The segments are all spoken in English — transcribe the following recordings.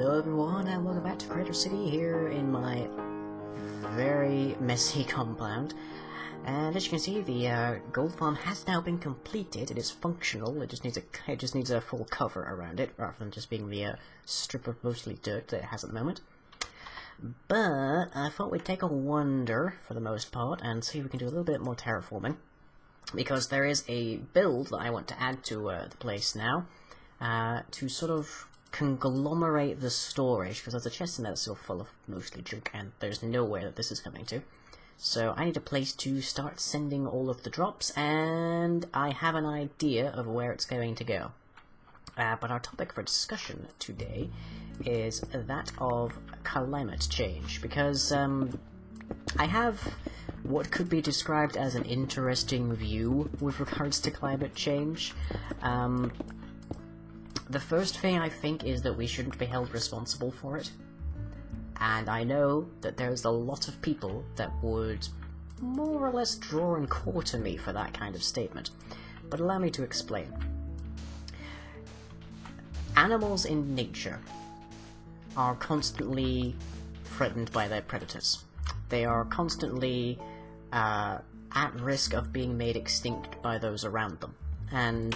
Hello everyone and welcome back to Crater City here in my very messy compound. And as you can see, the uh, gold farm has now been completed. It is functional. It just needs a it just needs a full cover around it, rather than just being the uh, strip of mostly dirt that it has at the moment. But I thought we'd take a wander for the most part and see if we can do a little bit more terraforming, because there is a build that I want to add to uh, the place now uh, to sort of conglomerate the storage, because there's a chest in there that's still full of mostly junk, and there's nowhere that this is coming to. So I need a place to start sending all of the drops, and I have an idea of where it's going to go. Uh, but our topic for discussion today is that of climate change, because um, I have what could be described as an interesting view with regards to climate change. Um, the first thing I think is that we shouldn't be held responsible for it. And I know that there's a lot of people that would more or less draw and quarter me for that kind of statement. But allow me to explain. Animals in nature are constantly threatened by their predators. They are constantly uh, at risk of being made extinct by those around them. And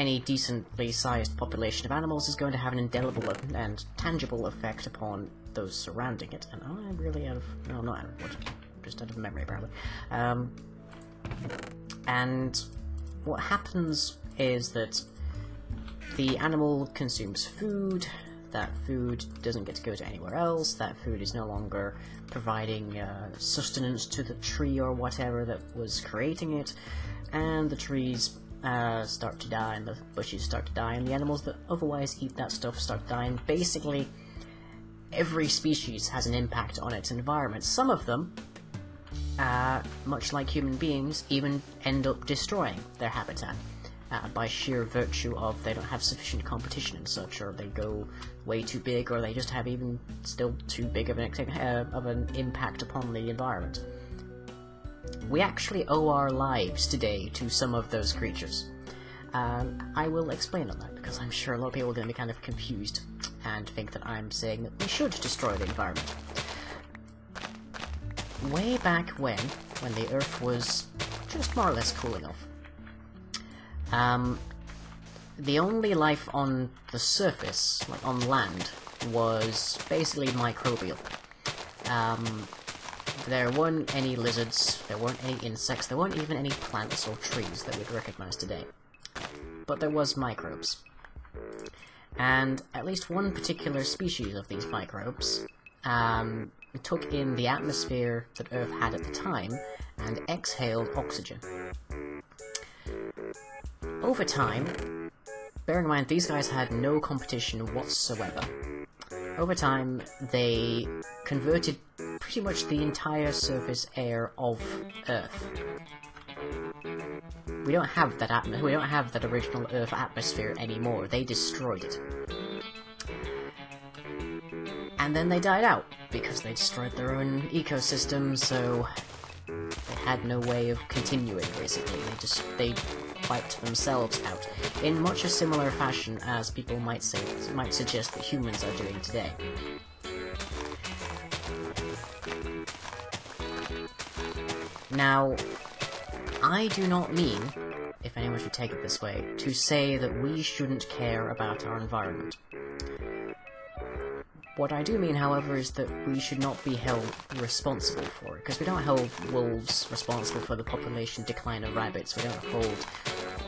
any decently sized population of animals is going to have an indelible and tangible effect upon those surrounding it. And I'm really out of... no, not out of... What, just out of memory, apparently. Um, and what happens is that the animal consumes food, that food doesn't get to go to anywhere else, that food is no longer providing uh, sustenance to the tree or whatever that was creating it, and the trees uh, start to die, and the bushes start to die, and the animals that otherwise eat that stuff start dying. Basically, every species has an impact on its environment. Some of them, uh, much like human beings, even end up destroying their habitat. Uh, by sheer virtue of they don't have sufficient competition and such, or they go way too big, or they just have even still too big of an, uh, of an impact upon the environment we actually owe our lives today to some of those creatures. Um, I will explain on that, because I'm sure a lot of people are going to be kind of confused and think that I'm saying that we should destroy the environment. Way back when, when the Earth was just more or less cooling off, um, the only life on the surface, like on land, was basically microbial. Um, there weren't any lizards, there weren't any insects, there weren't even any plants or trees that we'd recognize today. But there was microbes. And at least one particular species of these microbes um, took in the atmosphere that Earth had at the time and exhaled oxygen. Over time, bearing in mind these guys had no competition whatsoever, over time they converted pretty much the entire surface air of Earth. We don't have that atm we don't have that original Earth atmosphere anymore. They destroyed it. And then they died out because they destroyed their own ecosystem, so they had no way of continuing basically. They just they wiped themselves out in much a similar fashion as people might say might suggest that humans are doing today. Now, I do not mean, if anyone should take it this way, to say that we shouldn't care about our environment. What I do mean, however, is that we should not be held responsible for it, because we don't hold wolves responsible for the population decline of rabbits, we don't hold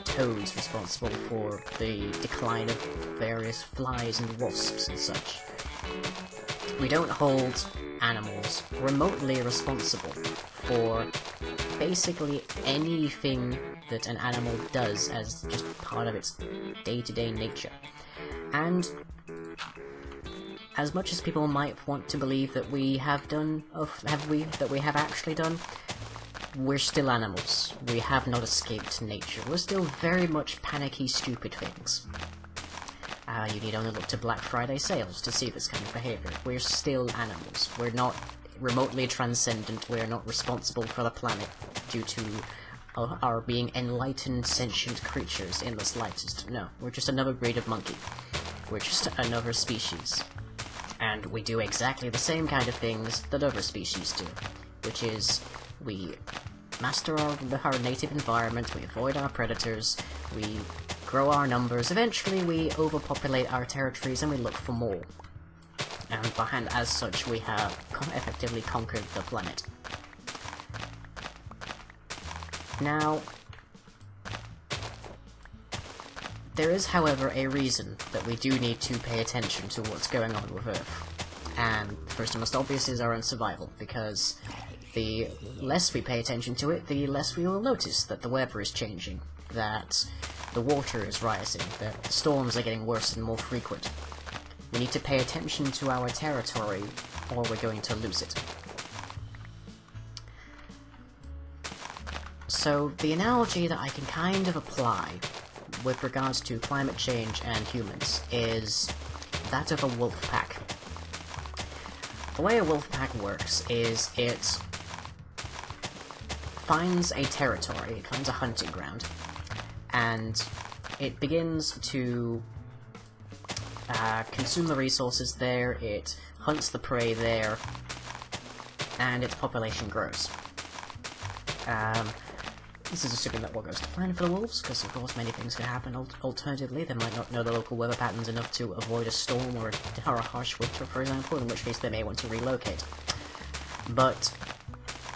toads responsible for the decline of various flies and wasps and such. We don't hold animals remotely responsible for basically anything that an animal does as just part of its day-to-day -day nature. And as much as people might want to believe that we have done, have we, that we have actually done, we're still animals. We have not escaped nature. We're still very much panicky, stupid things. Uh, you need only look to Black Friday sales to see this kind of behavior. We're still animals. We're not remotely transcendent. We're not responsible for the planet due to uh, our being enlightened, sentient creatures in the slightest. No, we're just another breed of monkey. We're just another species. And we do exactly the same kind of things that other species do, which is we master our, our native environment, we avoid our predators, we grow our numbers, eventually we overpopulate our territories and we look for more. And behind as such we have effectively conquered the planet. Now, there is, however, a reason that we do need to pay attention to what's going on with Earth. And first and most obvious is our own survival, because the less we pay attention to it, the less we will notice that the weather is changing, that the water is rising, that storms are getting worse and more frequent. We need to pay attention to our territory, or we're going to lose it. So, the analogy that I can kind of apply with regards to climate change and humans is that of a wolf pack. The way a wolf pack works is it finds a territory, it finds a hunting ground, and it begins to uh, consume the resources there, it hunts the prey there, and its population grows. Um, this is assuming that what goes to plan for the wolves, because of course many things can happen. Al alternatively, they might not know the local weather patterns enough to avoid a storm or a, or a harsh winter, for example, in which case they may want to relocate. But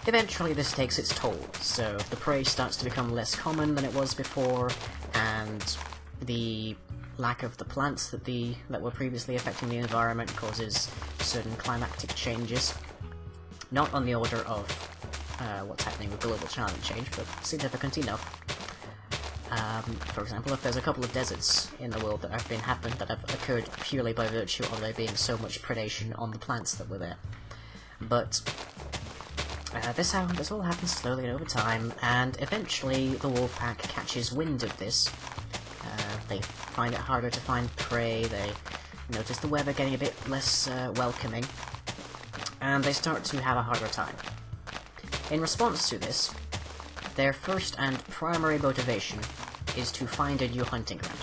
Eventually this takes its toll, so the prey starts to become less common than it was before, and the lack of the plants that the that were previously affecting the environment causes certain climatic changes. Not on the order of uh, what's happening with global climate change, but significant enough. Um, for example, if there's a couple of deserts in the world that have been happened that have occurred purely by virtue of there being so much predation on the plants that were there. But uh, this, this all happens slowly over time, and eventually the wolf pack catches wind of this. Uh, they find it harder to find prey, they notice the weather getting a bit less uh, welcoming, and they start to have a harder time. In response to this, their first and primary motivation is to find a new hunting ground.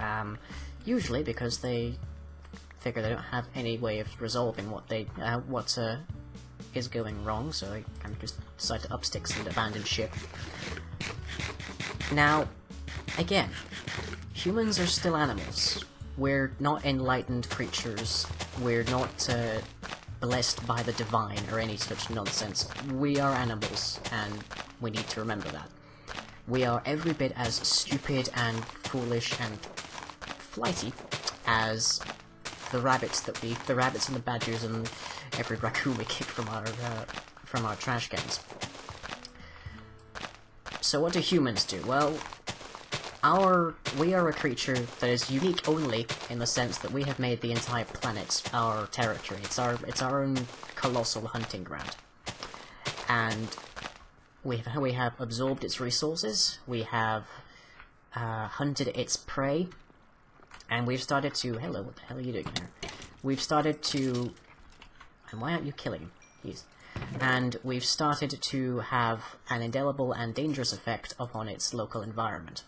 Um, usually because they figure they don't have any way of resolving what they uh, what uh, is going wrong, so they kind of just decide to up sticks and abandon ship. Now, again, humans are still animals. We're not enlightened creatures. We're not uh, blessed by the divine or any such nonsense. We are animals, and we need to remember that. We are every bit as stupid and foolish and flighty as the rabbits that we, the rabbits and the badgers and every raccoon we kick from our, uh, from our trash cans. So what do humans do? Well, our we are a creature that is unique only in the sense that we have made the entire planet our territory. It's our it's our own colossal hunting ground, and we have, we have absorbed its resources. We have uh, hunted its prey, and we've started to hello. What the hell are you doing here? We've started to and why aren't you killing him? He's... And we've started to have an indelible and dangerous effect upon its local environment.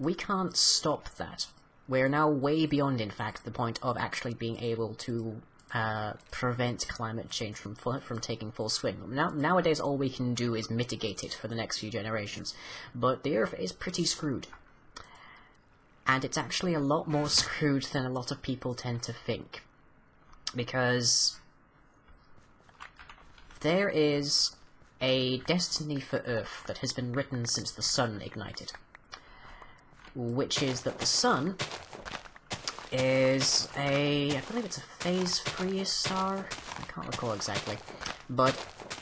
We can't stop that. We're now way beyond, in fact, the point of actually being able to uh, prevent climate change from from taking full swing. Now, nowadays, all we can do is mitigate it for the next few generations, but the Earth is pretty screwed. And it's actually a lot more screwed than a lot of people tend to think because there is a destiny for Earth that has been written since the Sun ignited, which is that the Sun is a, I believe it's a phase-free star? I can't recall exactly. But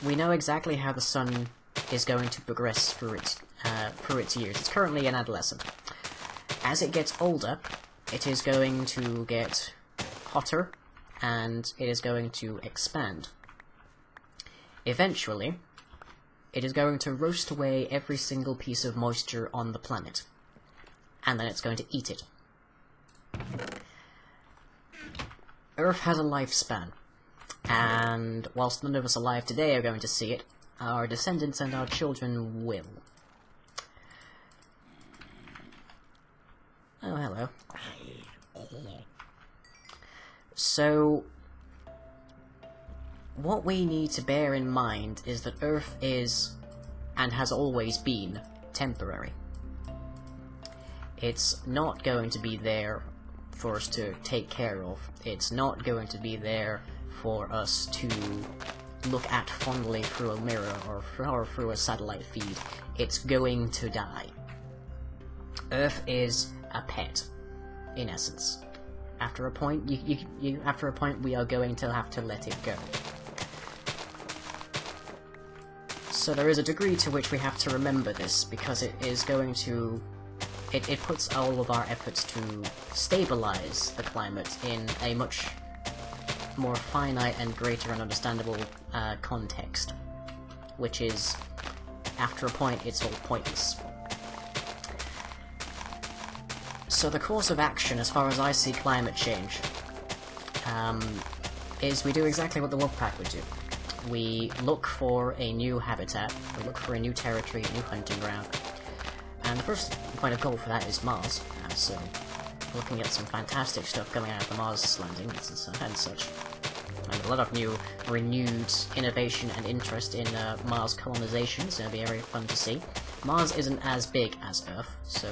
we know exactly how the Sun is going to progress through its, uh, through its years. It's currently an adolescent. As it gets older, it is going to get hotter and it is going to expand. Eventually, it is going to roast away every single piece of moisture on the planet, and then it's going to eat it. Earth has a lifespan, and whilst none of us alive today are going to see it, our descendants and our children will. Oh, hello. So, what we need to bear in mind is that Earth is, and has always been, temporary. It's not going to be there for us to take care of. It's not going to be there for us to look at fondly through a mirror or, or through a satellite feed. It's going to die. Earth is a pet, in essence. After a point, you, you, you, after a point, we are going to have to let it go. So there is a degree to which we have to remember this, because it is going to it, it puts all of our efforts to stabilize the climate in a much more finite and greater and understandable uh, context, which is, after a point, it's all pointless. So the course of action, as far as I see climate change, um, is we do exactly what the Wolfpack would do. We look for a new habitat, we look for a new territory, a new hunting ground, and the first point of call for that is Mars, and so looking at some fantastic stuff coming out of the Mars landing and such. And a lot of new, renewed innovation and interest in uh, Mars colonization, so it'll be very fun to see. Mars isn't as big as Earth, so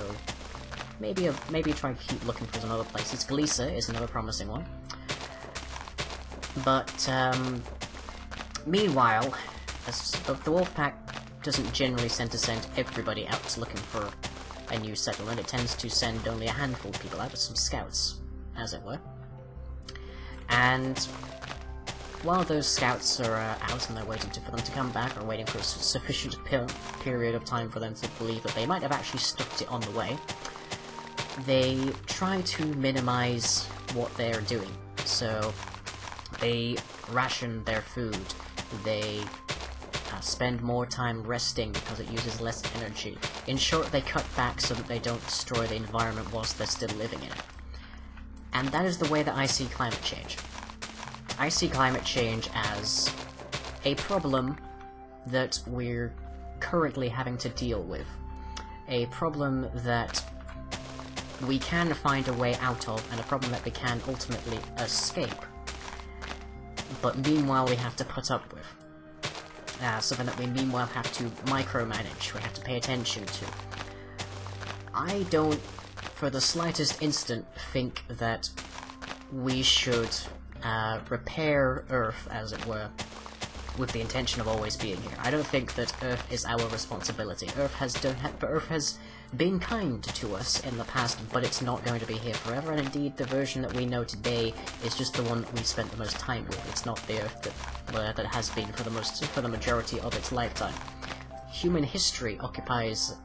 maybe a, maybe try to keep looking for some other places. Gliese is another promising one. But, um, meanwhile, the Wolfpack doesn't generally tend to send everybody out looking for a new settlement, it tends to send only a handful of people out, with some scouts, as it were. And while those scouts are uh, out and they're waiting for them to come back, or waiting for a sufficient period of time for them to believe that they might have actually stopped it on the way, they try to minimize what they're doing. So, they ration their food, they spend more time resting because it uses less energy. In short, they cut back so that they don't destroy the environment whilst they're still living in it. And that is the way that I see climate change. I see climate change as a problem that we're currently having to deal with. A problem that we can find a way out of, and a problem that we can ultimately escape. But meanwhile we have to put up with uh, something that we meanwhile have to micromanage, we have to pay attention to. I don't, for the slightest instant, think that we should uh, repair Earth, as it were, with the intention of always being here. I don't think that Earth is our responsibility. Earth has done, Earth has been kind to us in the past, but it's not going to be here forever, and indeed the version that we know today is just the one that we spent the most time with. It's not the Earth that, uh, that has been for the most for the majority of its lifetime. Human history occupies,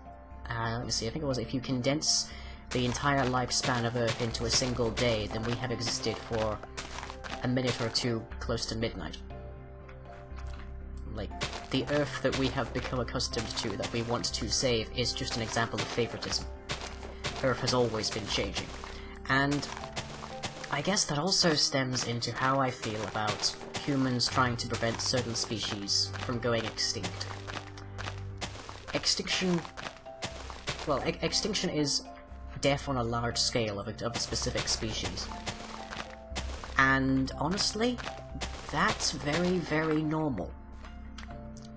uh, let me see, I think it was, if you condense the entire lifespan of Earth into a single day, then we have existed for a minute or two close to midnight. Like, the Earth that we have become accustomed to, that we want to save, is just an example of favoritism. Earth has always been changing. And I guess that also stems into how I feel about humans trying to prevent certain species from going extinct. Extinction... Well, e extinction is death on a large scale of a, of a specific species. And honestly, that's very, very normal.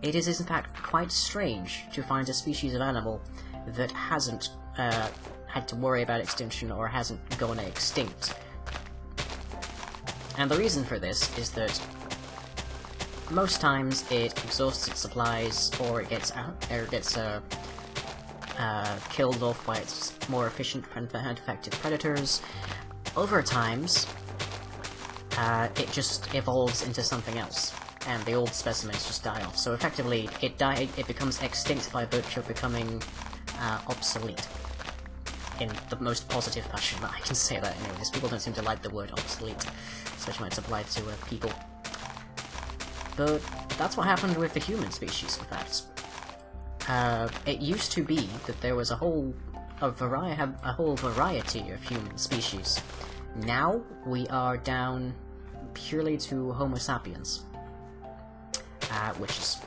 It is in fact quite strange to find a species of animal that hasn't uh, had to worry about extinction or hasn't gone extinct. And the reason for this is that most times it exhausts its supplies or it gets out, or gets uh, uh, killed off by its more efficient and effective predators. Over times, uh, it just evolves into something else and the old specimens just die off. So effectively, it die it becomes extinct by virtue of becoming uh, obsolete. In the most positive fashion that I can say that anyways. People don't seem to like the word obsolete, especially when it's applied to uh, people. But that's what happened with the human species, in fact. Uh, it used to be that there was a whole a, vari a whole variety of human species. Now we are down purely to Homo sapiens uh, which is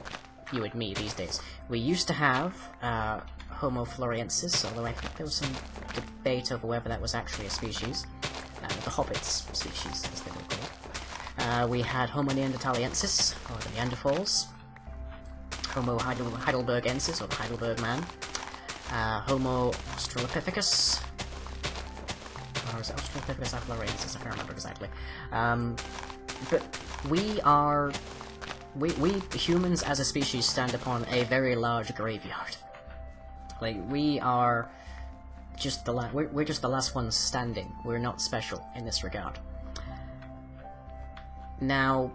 you and me these days. We used to have uh, Homo floresiensis, although I think there was some debate over whether that was actually a species. Uh, the hobbits species, as they were called. Uh, we had Homo neanderthaliensis, or the Neanderthals. Homo Heidel heidelbergensis, or the Heidelberg man. Uh, Homo australopithecus. Or is it australopithecus afloresiensis? I can't remember exactly. Um, but we are we, we humans as a species stand upon a very large graveyard. Like, we are just the la we're, we're just the last ones standing. We're not special in this regard. Now,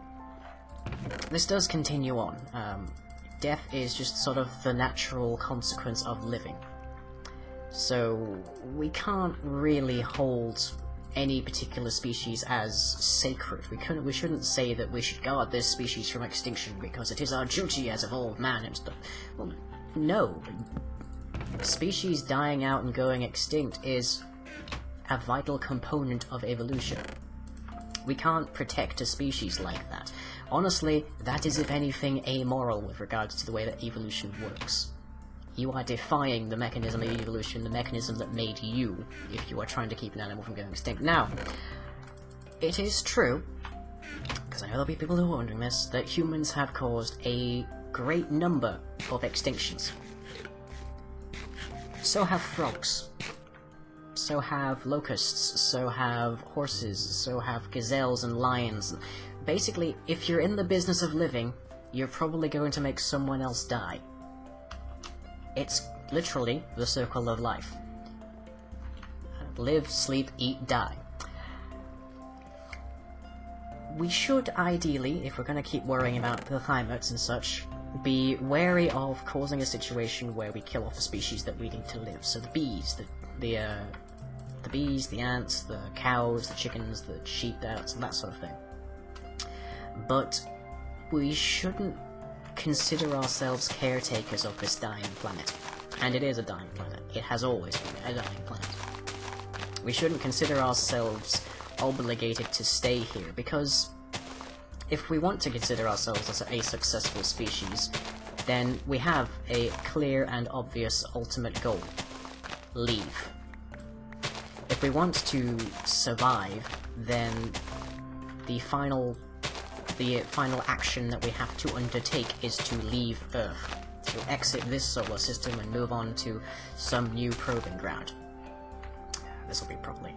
this does continue on. Um, death is just sort of the natural consequence of living. So, we can't really hold any particular species as sacred. We couldn't, we shouldn't say that we should guard this species from extinction because it is our duty as evolved man and stuff. Well, no. Species dying out and going extinct is a vital component of evolution. We can't protect a species like that. Honestly, that is if anything amoral with regards to the way that evolution works. You are defying the mechanism of evolution, the mechanism that made you, if you are trying to keep an animal from going extinct. Now, it is true, because I know there'll be people who are wondering this, that humans have caused a great number of extinctions. So have frogs. So have locusts, so have horses, so have gazelles and lions. Basically, if you're in the business of living, you're probably going to make someone else die. It's literally the circle of life. Live, sleep, eat, die. We should ideally, if we're going to keep worrying about the climates and such, be wary of causing a situation where we kill off the species that we need to live. So the bees, the the uh, the bees, the ants, the cows, the chickens, the sheep, that that sort of thing. But we shouldn't consider ourselves caretakers of this dying planet. And it is a dying planet. It has always been a dying planet. We shouldn't consider ourselves obligated to stay here, because if we want to consider ourselves as a successful species, then we have a clear and obvious ultimate goal. Leave. If we want to survive, then the final the final action that we have to undertake is to leave Earth, to exit this solar system and move on to some new proving ground. This will be probably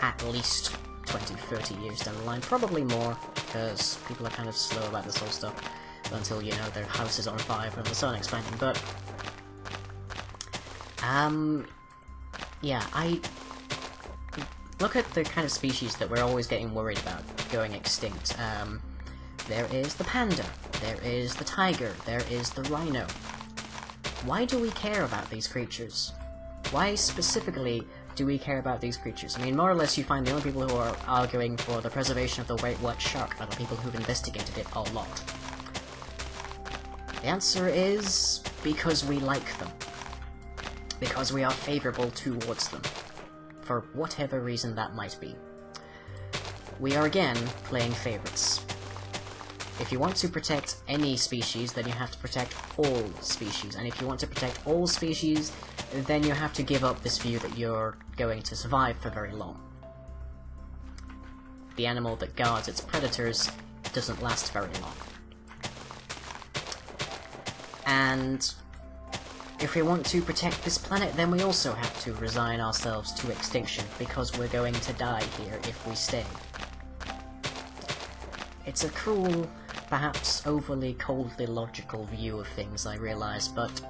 at least 20, 30 years down the line, probably more, because people are kind of slow about this whole stuff until, you know, their house is on fire from the sun expanding, but... Um... Yeah, I... Look at the kind of species that we're always getting worried about going extinct. Um, there is the panda, there is the tiger, there is the rhino. Why do we care about these creatures? Why specifically do we care about these creatures? I mean, more or less you find the only people who are arguing for the preservation of the great white shark are the people who've investigated it a lot. The answer is because we like them. Because we are favourable towards them. For whatever reason that might be. We are again playing favourites. If you want to protect any species, then you have to protect all species. And if you want to protect all species, then you have to give up this view that you're going to survive for very long. The animal that guards its predators doesn't last very long. And if we want to protect this planet, then we also have to resign ourselves to extinction, because we're going to die here if we stay. It's a cruel perhaps overly coldly logical view of things, I realise, but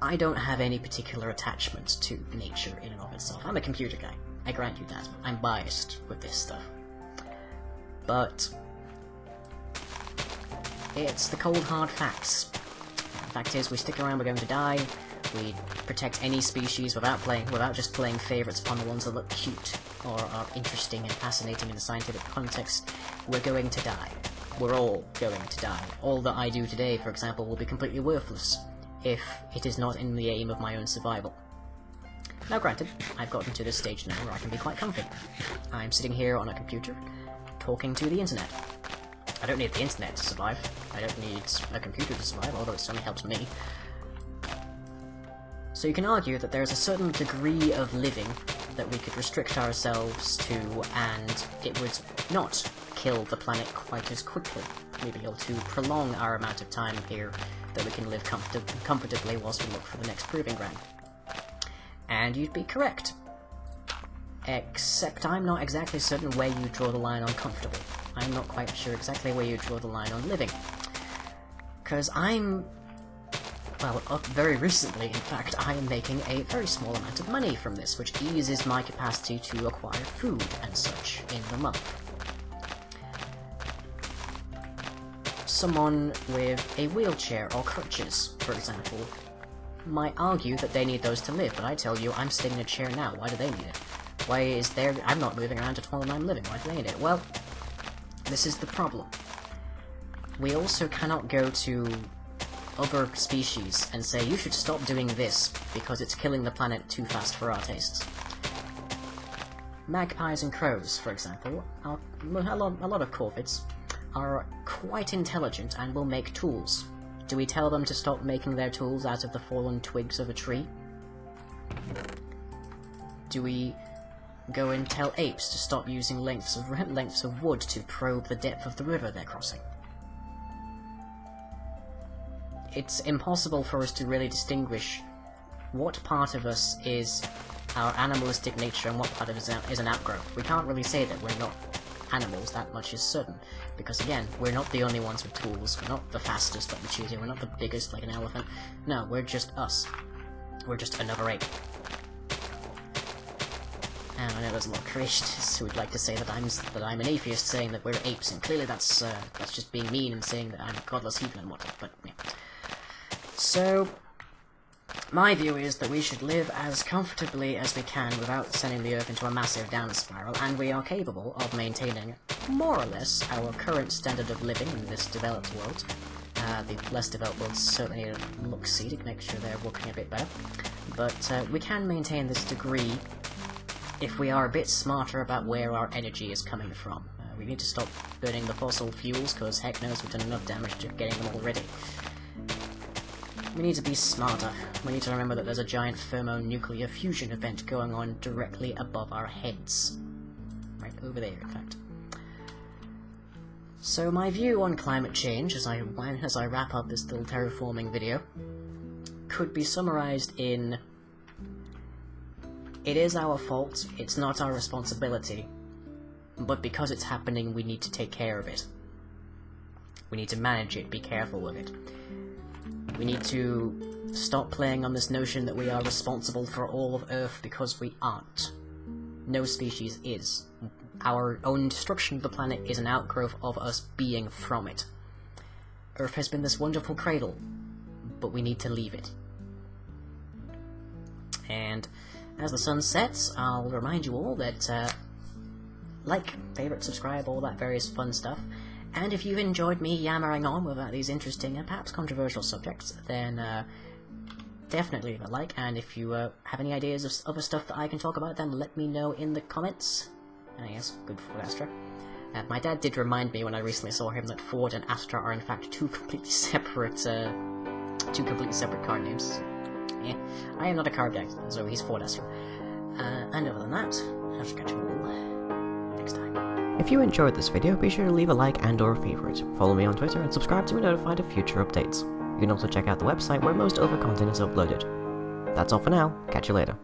I don't have any particular attachment to nature in and of itself. I'm a computer guy, I grant you that. I'm biased with this stuff. But it's the cold hard facts. Fact is, we stick around, we're going to die, we protect any species without playing, without just playing favourites upon the ones that look cute or are interesting and fascinating in the scientific context, we're going to die. We're all going to die. All that I do today, for example, will be completely worthless if it is not in the aim of my own survival. Now granted, I've gotten to this stage now where I can be quite comfy. I'm sitting here on a computer, talking to the internet. I don't need the internet to survive. I don't need a computer to survive, although it certainly helps me. So you can argue that there's a certain degree of living that we could restrict ourselves to, and it would not kill the planet quite as quickly. We'd be able to prolong our amount of time here that we can live comfort comfortably whilst we look for the next proving ground. And you'd be correct. Except I'm not exactly certain where you draw the line on comfortable. I'm not quite sure exactly where you draw the line on living. Because I'm well, very recently, in fact, I am making a very small amount of money from this, which eases my capacity to acquire food and such in the month. Someone with a wheelchair or crutches, for example, might argue that they need those to live, but I tell you, I'm sitting in a chair now, why do they need it? Why is there- I'm not moving around at all and I'm living, why do they need it? Well, this is the problem. We also cannot go to other species and say, you should stop doing this because it's killing the planet too fast for our tastes. Magpies and crows, for example, are, a, lot, a lot of corvids, are quite intelligent and will make tools. Do we tell them to stop making their tools out of the fallen twigs of a tree? Do we go and tell apes to stop using lengths of lengths of wood to probe the depth of the river they're crossing? It's impossible for us to really distinguish what part of us is our animalistic nature and what part of us is an outgrowth. We can't really say that we're not animals, that much is certain. Because again, we're not the only ones with tools, we're not the fastest like cheetah, we're not the biggest like an elephant. No, we're just us. We're just another ape. And I know there's a lot of creationists who would like to say that I'm that I'm an atheist saying that we're apes, and clearly that's uh, that's just being mean and saying that I'm a godless heathen and whatnot, but yeah. So, my view is that we should live as comfortably as we can without sending the Earth into a massive down spiral, and we are capable of maintaining, more or less, our current standard of living in this developed world. Uh, the less developed worlds certainly a look-see to make sure they're working a bit better. But uh, we can maintain this degree if we are a bit smarter about where our energy is coming from. Uh, we need to stop burning the fossil fuels, because heck knows we've done enough damage to getting them already. We need to be smarter. We need to remember that there's a giant thermonuclear fusion event going on directly above our heads. Right over there, in fact. So my view on climate change, as I, as I wrap up this little terraforming video, could be summarized in... It is our fault, it's not our responsibility, but because it's happening, we need to take care of it. We need to manage it, be careful with it. We need to stop playing on this notion that we are responsible for all of Earth because we aren't. No species is. Our own destruction of the planet is an outgrowth of us being from it. Earth has been this wonderful cradle, but we need to leave it. And as the sun sets, I'll remind you all that, uh, like, favorite, subscribe, all that various fun stuff. And if you've enjoyed me yammering on about these interesting and perhaps controversial subjects, then uh, definitely leave a like, and if you uh, have any ideas of other stuff that I can talk about, then let me know in the comments. And yes, good for Astra. Uh, my dad did remind me when I recently saw him that Ford and Astra are in fact two completely separate, uh, two completely separate car names. Yeah, I am not a car guy, so he's Ford Astra. Uh, and other than that, I'll catch you all next time. If you enjoyed this video, be sure to leave a like and or a favorite, follow me on Twitter, and subscribe to be notified of future updates. You can also check out the website where most other content is uploaded. That's all for now, catch you later.